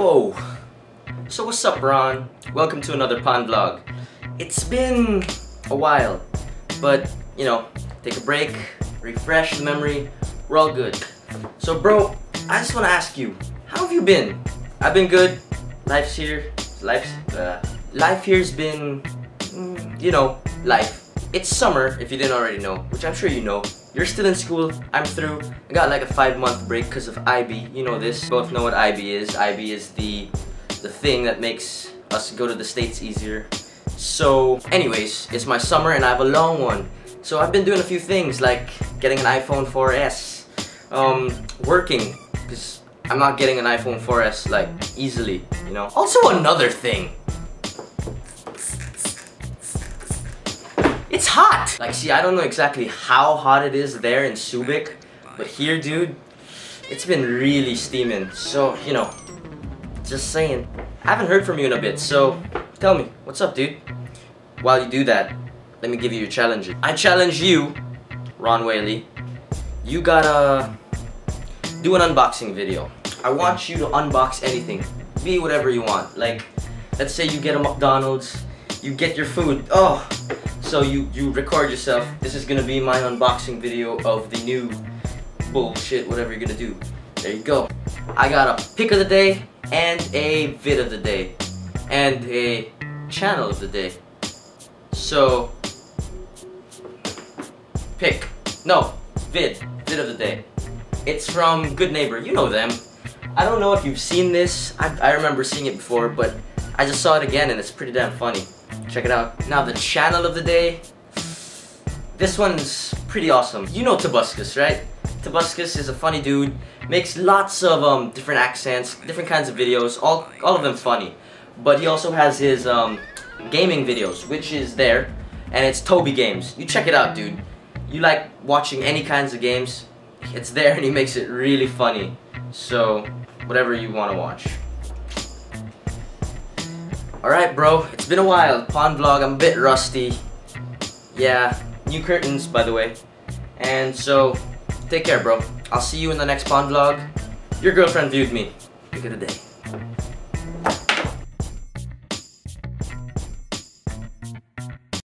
Whoa. So what's up, Ron? Welcome to another Pon Vlog. It's been a while, but you know, take a break, refresh the memory, we're all good. So bro, I just want to ask you, how have you been? I've been good. Life's here. Life's uh, life here's been, mm, you know, life. It's summer, if you didn't already know, which I'm sure you know. You're still in school, I'm through. I got like a five month break because of IB. You know this. Both know what IB is. IB is the the thing that makes us go to the States easier. So anyways, it's my summer and I have a long one. So I've been doing a few things like getting an iPhone 4S, um, working, because I'm not getting an iPhone 4S like easily, you know. Also another thing. It's hot! Like see, I don't know exactly how hot it is there in Subic, but here dude, it's been really steaming. So, you know, just saying. I haven't heard from you in a bit, so tell me, what's up dude? While you do that, let me give you your challenge. I challenge you, Ron Whaley, you gotta do an unboxing video. I want you to unbox anything. Be whatever you want. Like, let's say you get a McDonald's, you get your food. Oh, so you, you record yourself. This is gonna be my unboxing video of the new bullshit, whatever you're gonna do. There you go. I got a pick of the day and a vid of the day and a channel of the day. So, pick. No, vid. Vid of the day. It's from Good Neighbor. You know them. I don't know if you've seen this. I, I remember seeing it before, but I just saw it again and it's pretty damn funny. Check it out. Now the channel of the day. This one's pretty awesome. You know Tobuscus, right? Tobuscus is a funny dude. Makes lots of um, different accents, different kinds of videos, all, all of them funny. But he also has his um, gaming videos, which is there. And it's Toby Games. You check it out, dude. You like watching any kinds of games, it's there and he makes it really funny. So, whatever you want to watch. Alright bro, it's been a while. Pon vlog, I'm a bit rusty. Yeah, new curtains by the way. And so, take care bro. I'll see you in the next pon vlog. Your girlfriend viewed me. Pick of the day.